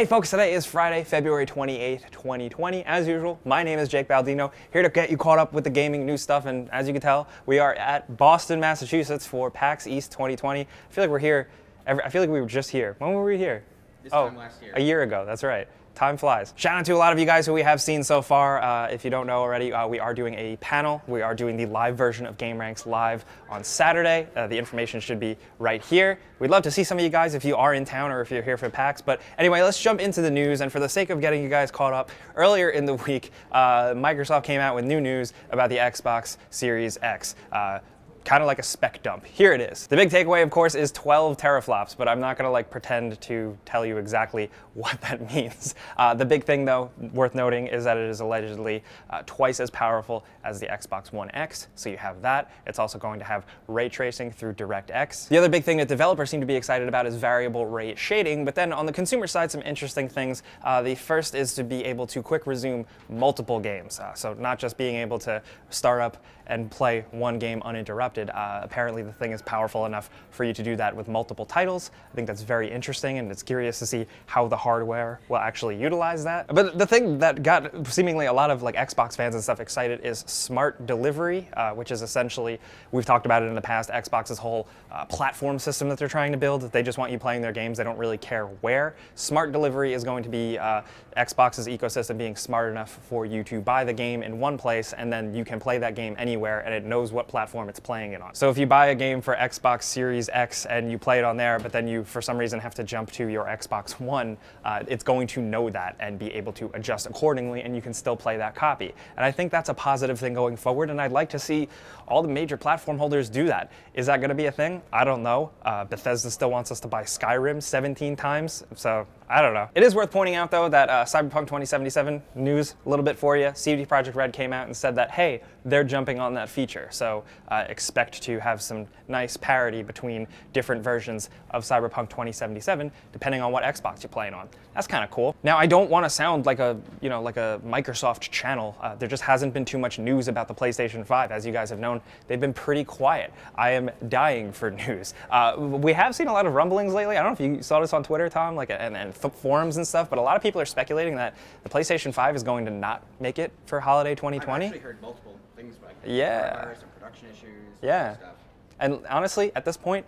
Hey folks, today is Friday, February 28th, 2020. As usual, my name is Jake Baldino, here to get you caught up with the gaming news stuff. And as you can tell, we are at Boston, Massachusetts for PAX East 2020. I feel like we're here, every, I feel like we were just here. When were we here? This oh, time last year. A year ago, that's right. Time flies. Shout out to a lot of you guys who we have seen so far. Uh, if you don't know already, uh, we are doing a panel. We are doing the live version of Gameranx live on Saturday. Uh, the information should be right here. We'd love to see some of you guys if you are in town or if you're here for PAX. But anyway, let's jump into the news. And for the sake of getting you guys caught up, earlier in the week, uh, Microsoft came out with new news about the Xbox Series X. Kind of like a spec dump. Here it is. The big takeaway, of course, is 12 teraflops, but I'm not going to like pretend to tell you exactly what that means. Uh, the big thing, though, worth noting, is that it is allegedly uh, twice as powerful as the Xbox One X. So you have that. It's also going to have ray tracing through DirectX. The other big thing that developers seem to be excited about is variable rate shading. But then on the consumer side, some interesting things. Uh, the first is to be able to quick resume multiple games. Uh, so not just being able to start up and play one game uninterrupted. Uh, apparently, the thing is powerful enough for you to do that with multiple titles. I think that's very interesting, and it's curious to see how the hardware will actually utilize that. But the thing that got seemingly a lot of like Xbox fans and stuff excited is smart delivery, uh, which is essentially we've talked about it in the past. Xbox's whole uh, platform system that they're trying to build. They just want you playing their games. They don't really care where. Smart delivery is going to be uh, Xbox's ecosystem being smart enough for you to buy the game in one place, and then you can play that game anywhere and it knows what platform it's playing it on. So if you buy a game for Xbox Series X and you play it on there, but then you for some reason have to jump to your Xbox One, uh, it's going to know that and be able to adjust accordingly and you can still play that copy. And I think that's a positive thing going forward and I'd like to see all the major platform holders do that. Is that going to be a thing? I don't know. Uh, Bethesda still wants us to buy Skyrim 17 times, so I don't know. It is worth pointing out though that uh, Cyberpunk 2077 news a little bit for you. CD Projekt Red came out and said that hey, they're jumping on that feature. So uh, expect to have some nice parity between different versions of Cyberpunk 2077 depending on what Xbox you're playing on. That's kind of cool. Now I don't want to sound like a you know like a Microsoft channel. Uh, there just hasn't been too much news about the PlayStation 5. As you guys have known, they've been pretty quiet. I am dying for news. Uh, we have seen a lot of rumblings lately. I don't know if you saw this on Twitter, Tom, like and, and forums and stuff, but a lot of people are speculating that the PlayStation 5 is going to not make it for holiday 2020. I've heard multiple things about yeah. and production issues. Yeah. And, and honestly, at this point,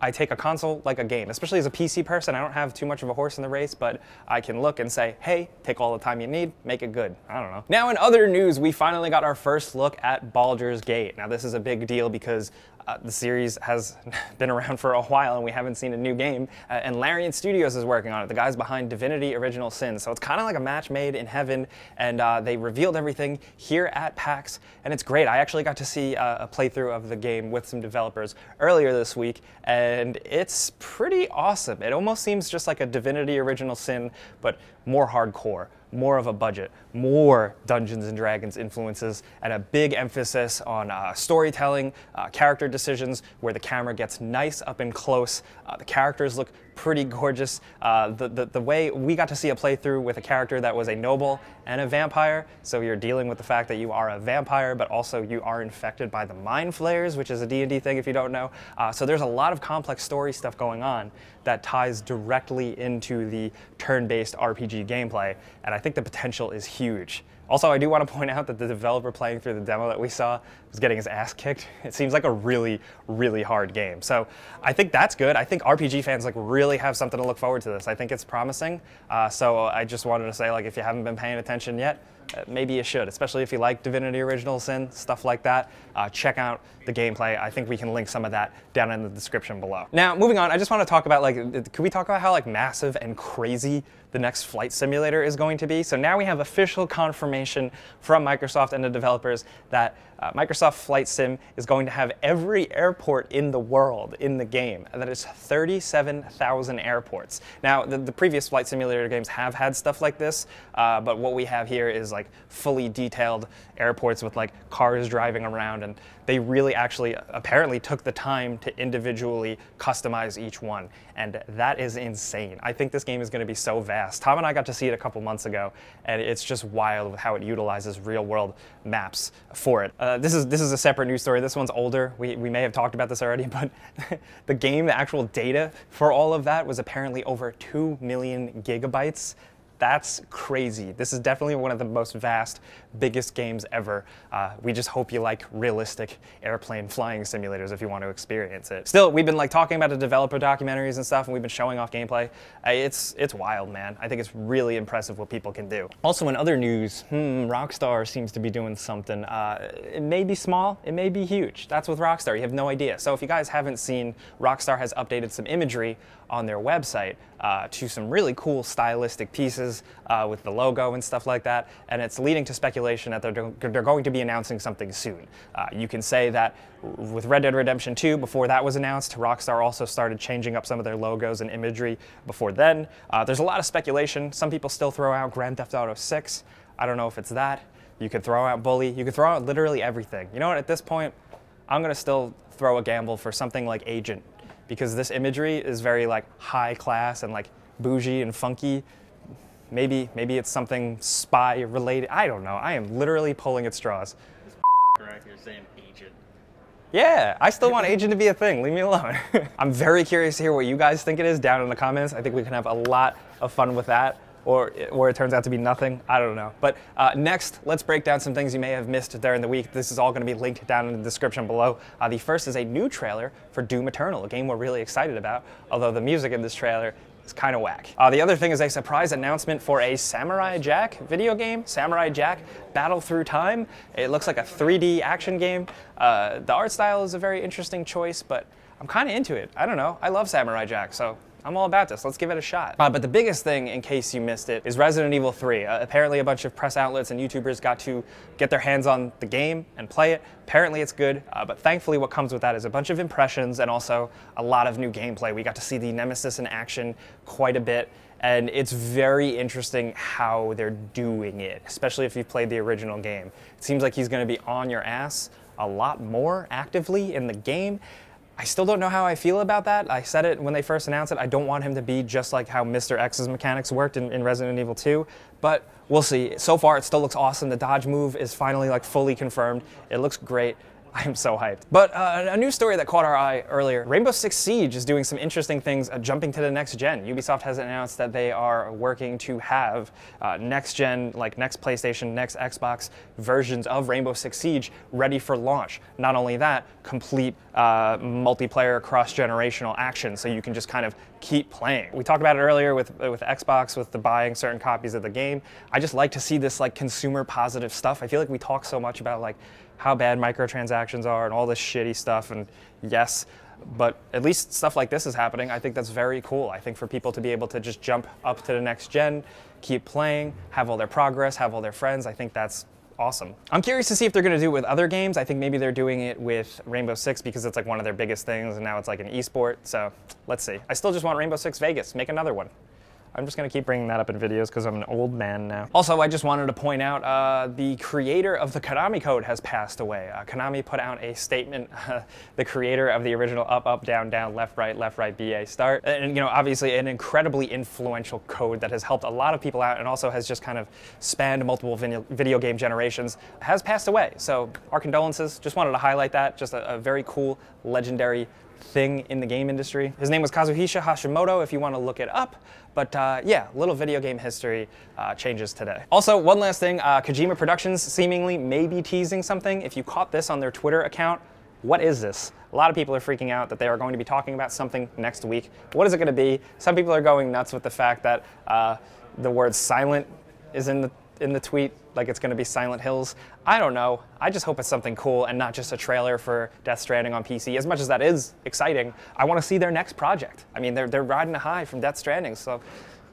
I take a console like a game, especially as a PC person. I don't have too much of a horse in the race, but I can look and say, hey, take all the time you need, make it good. I don't know. Now, in other news, we finally got our first look at Baldur's Gate. Now, this is a big deal because uh, the series has been around for a while and we haven't seen a new game. Uh, and Larian Studios is working on it, the guys behind Divinity Original Sin. So it's kind of like a match made in heaven. And uh, they revealed everything here at PAX. And it's great. I actually got to see uh, a playthrough of the game with some developers earlier this week. And it's pretty awesome. It almost seems just like a Divinity Original Sin, but more hardcore more of a budget, more Dungeons and Dragons influences, and a big emphasis on uh, storytelling, uh, character decisions, where the camera gets nice up and close. Uh, the characters look pretty gorgeous. Uh, the, the, the, way we got to see a playthrough with a character that was a noble and a vampire, so you're dealing with the fact that you are a vampire, but also you are infected by the mind flayers, which is a D&D thing if you don't know. Uh, so there's a lot of complex story stuff going on that ties directly into the turn-based RPG gameplay, and I think the potential is huge. Also, I do want to point out that the developer playing through the demo that we saw was getting his ass kicked. It seems like a really, really hard game. So I think that's good. I think RPG fans like really have something to look forward to this. I think it's promising. Uh, so I just wanted to say, like, if you haven't been paying attention yet, maybe you should, especially if you like Divinity Original Sin, stuff like that. Uh, check out the gameplay. I think we can link some of that down in the description below. Now, moving on, I just want to talk about like, could we talk about how like massive and crazy the next flight simulator is going to be? So now we have official confirmation from Microsoft and the developers that uh, Microsoft Flight Sim is going to have every airport in the world in the game, and that is 37,000 airports. Now, the, the, previous flight simulator games have had stuff like this, uh, but what we have here is like fully detailed airports with like cars driving around, and they really actually apparently took the time to individually customize each one, and that is insane. I think this game is going to be so vast. Tom and I got to see it a couple months ago, and it's just wild with how it utilizes real-world maps for it. Uh, uh, this is this is a separate news story. This one's older. We, we may have talked about this already, but the game, the actual data for all of that was apparently over two million gigabytes. That's crazy. This is definitely one of the most vast, biggest games ever. Uh, we just hope you like realistic airplane flying simulators if you want to experience it. Still, we've been like talking about the developer documentaries and stuff, and we've been showing off gameplay. Uh, it's it's wild, man. I think it's really impressive what people can do. Also, in other news, hmm, Rockstar seems to be doing something. Uh, it may be small, it may be huge. That's with Rockstar. You have no idea. So if you guys haven't seen, Rockstar has updated some imagery on their website uh, to some really cool stylistic pieces uh, with the logo and stuff like that. And it's leading to speculation that they're, they're going to be announcing something soon. Uh, you can say that with Red Dead Redemption 2, before that was announced, Rockstar also started changing up some of their logos and imagery before then. Uh, there's a lot of speculation. Some people still throw out Grand Theft Auto 6. I don't know if it's that. You could throw out Bully. You could throw out literally everything. You know what? At this point, I'm gonna still throw a gamble for something like Agent because this imagery is very like high class and like bougie and funky. Maybe maybe it's something spy related. I don't know. I am literally pulling at straws. Correct, you're saying agent. Yeah, I still want Agent to be a thing. Leave me alone. I'm very curious to hear what you guys think it is down in the comments. I think we can have a lot of fun with that. Or, or it turns out to be nothing. I don't know. But uh, next, let's break down some things you may have missed during the week. This is all going to be linked down in the description below. Uh, the first is a new trailer for Doom Eternal, a game we're really excited about, although the music in this trailer is kind of whack. Uh, the other thing is a surprise announcement for a Samurai Jack video game, Samurai Jack Battle Through Time. It looks like a 3D action game. Uh, the art style is a very interesting choice, but I'm kind of into it. I don't know. I love Samurai Jack, so I'm all about this. Let's give it a shot. Uh, but the biggest thing, in case you missed it, is Resident Evil 3. Uh, apparently, a bunch of press outlets and YouTubers got to get their hands on the game and play it. Apparently, it's good, uh, but thankfully, what comes with that is a bunch of impressions and also a lot of new gameplay. We got to see the Nemesis in action quite a bit. And it's very interesting how they're doing it, especially if you've played the original game. It seems like he's going to be on your ass a lot more actively in the game. I still don't know how I feel about that. I said it when they first announced it. I don't want him to be just like how Mr. X's mechanics worked in, in, Resident Evil 2, but we'll see. So far, it still looks awesome. The dodge move is finally like fully confirmed. It looks great. I'm so hyped. But uh, a new story that caught our eye earlier Rainbow Six Siege is doing some interesting things uh, jumping to the next gen. Ubisoft has announced that they are working to have uh, next gen, like next PlayStation, next Xbox versions of Rainbow Six Siege ready for launch. Not only that, complete uh, multiplayer cross generational action so you can just kind of keep playing. We talked about it earlier with, with Xbox, with the buying certain copies of the game. I just like to see this like consumer positive stuff. I feel like we talk so much about like how bad microtransactions are and all this shitty stuff. And yes, but at least stuff like this is happening. I think that's very cool. I think for people to be able to just jump up to the next gen, keep playing, have all their progress, have all their friends, I think that's awesome. I'm curious to see if they're going to do it with other games. I think maybe they're doing it with Rainbow Six because it's like one of their biggest things, and now it's like an esport. So let's see. I still just want Rainbow Six Vegas. Make another one. I'm just gonna keep bringing that up in videos because I'm an old man now. Also, I just wanted to point out uh, the creator of the Konami code has passed away. Uh, Konami put out a statement. Uh, the creator of the original up, up, down, down, left, right, left, right, BA, start. And you know, obviously, an incredibly influential code that has helped a lot of people out and also has just kind of spanned multiple video game generations has passed away. So our condolences. Just wanted to highlight that. Just a, a very cool, legendary thing in the game industry. His name was Kazuhisa Hashimoto, if you want to look it up. But uh, yeah, little video game history uh, changes today. Also, one last thing uh, Kojima Productions seemingly may be teasing something. If you caught this on their Twitter account, what is this? A lot of people are freaking out that they are going to be talking about something next week. What is it going to be? Some people are going nuts with the fact that uh, the word silent is in the in the tweet like it's going to be Silent Hills. I don't know. I just hope it's something cool and not just a trailer for Death Stranding on PC. As much as that is exciting, I want to see their next project. I mean, they're, they're riding a high from Death Stranding, so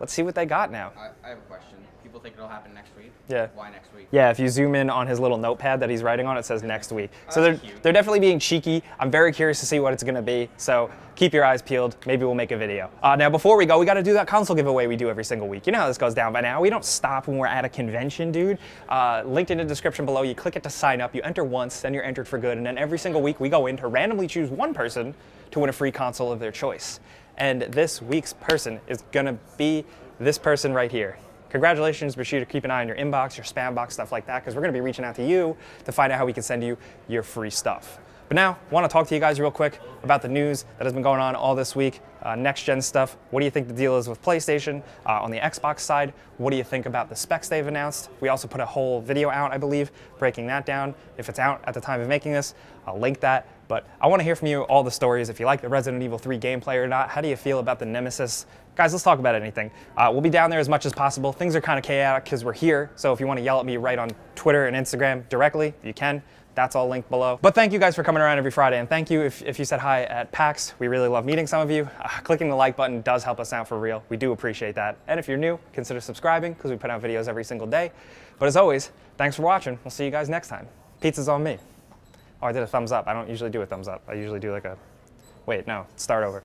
let's see what they got now. I, I have a question. Think it'll happen next week. Yeah. Why next week? Yeah, if you zoom in on his little notepad that he's writing on, it says next week. Oh, so they're, cute. they're definitely being cheeky. I'm very curious to see what it's going to be. So keep your eyes peeled. Maybe we'll make a video. Uh, now, before we go, we got to do that console giveaway we do every single week. You know how this goes down by now. We don't stop when we're at a convention, dude. Uh, linked in the description below. You click it to sign up. You enter once, then you're entered for good. And then every single week, we go in to randomly choose one person to win a free console of their choice. And this week's person is going to be this person right here. Congratulations. Be sure to keep an eye on your inbox, your spam box, stuff like that, because we're going to be reaching out to you to find out how we can send you your free stuff. But now, I want to talk to you guys real quick about the news that has been going on all this week. Uh, next gen stuff. What do you think the deal is with PlayStation? Uh, on the Xbox side, what do you think about the specs they've announced? We also put a whole video out, I believe, breaking that down. If it's out at the time of making this, I'll link that. But I want to hear from you all the stories. If you like the Resident Evil 3 gameplay or not, how do you feel about the Nemesis? Guys, let's talk about anything. Uh, we'll be down there as much as possible. Things are kind of chaotic because we're here. So if you want to yell at me right on Twitter and Instagram directly, you can. That's all linked below. But thank you guys for coming around every Friday, and thank you if, if you said hi at PAX. We really love meeting some of you. Uh, clicking the like button does help us out for real. We do appreciate that. And if you're new, consider subscribing because we put out videos every single day. But as always, thanks for watching. We'll see you guys next time. Pizza's on me. Oh, I did a thumbs up. I don't usually do a thumbs up. I usually do like a, wait, no, start over.